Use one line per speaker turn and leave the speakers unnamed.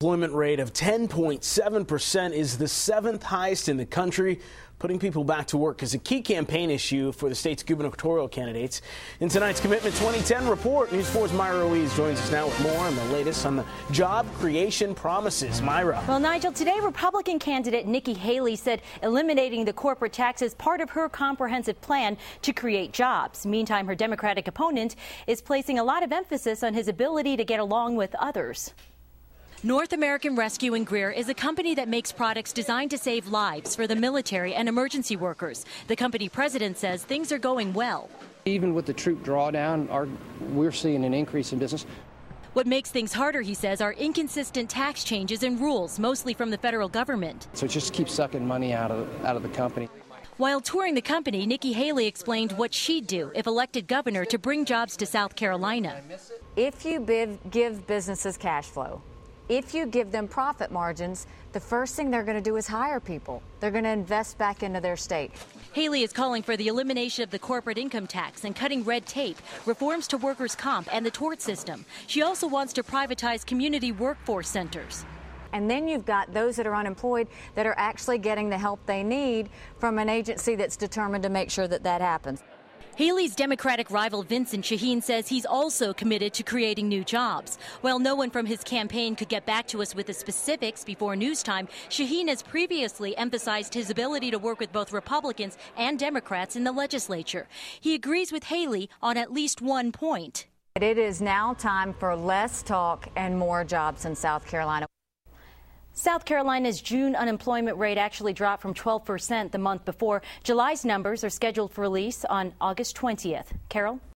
Employment rate of 10.7% is the seventh highest in the country. Putting people back to work is a key campaign issue for the state's gubernatorial candidates. In tonight's Commitment 2010 report, News 4's Myra Ruiz joins us now with more on the latest on the job creation promises. Myra.
Well, Nigel, today Republican candidate Nikki Haley said eliminating the corporate tax is part of her comprehensive plan to create jobs. Meantime, her Democratic opponent is placing a lot of emphasis on his ability to get along with others.
North American Rescue and Greer is a company that makes products designed to save lives for the military and emergency workers. The company president says things are going well.
Even with the troop drawdown, our, we're seeing an increase in business.
What makes things harder, he says, are inconsistent tax changes and rules, mostly from the federal government.
So it just keeps sucking money out of, out of the company.
While touring the company, Nikki Haley explained what she'd do if elected governor to bring jobs to South Carolina.
If you give businesses cash flow, if you give them profit margins, the first thing they're going to do is hire people. They're going to invest back into their state.
Haley is calling for the elimination of the corporate income tax and cutting red tape, reforms to workers' comp and the tort system. She also wants to privatize community workforce centers.
And then you've got those that are unemployed that are actually getting the help they need from an agency that's determined to make sure that that happens.
Haley's Democratic rival Vincent Sheheen says he's also committed to creating new jobs. While no one from his campaign could get back to us with the specifics before news time, Sheheen has previously emphasized his ability to work with both Republicans and Democrats in the legislature. He agrees with Haley on at least one point.
It is now time for less talk and more jobs in South Carolina.
South Carolina's June unemployment rate actually dropped from 12% the month before. July's numbers are scheduled for release on August 20th. Carol?